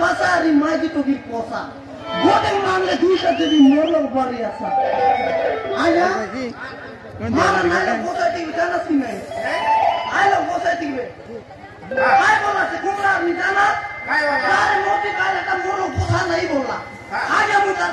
বাসারি মাইকি তো কি পোষা গোটে মানলে দুইটা দেবী মরল বাড়ি আসা আয়া মারা নাইলো বসাই টিভি জানা সিনে আইলো বসাই টিভি আই বলা সে কুমড়া আপনি জানা আরে মোটি কালে তা মোরো পোষা নাই বললা আজ আমি তার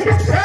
Kiss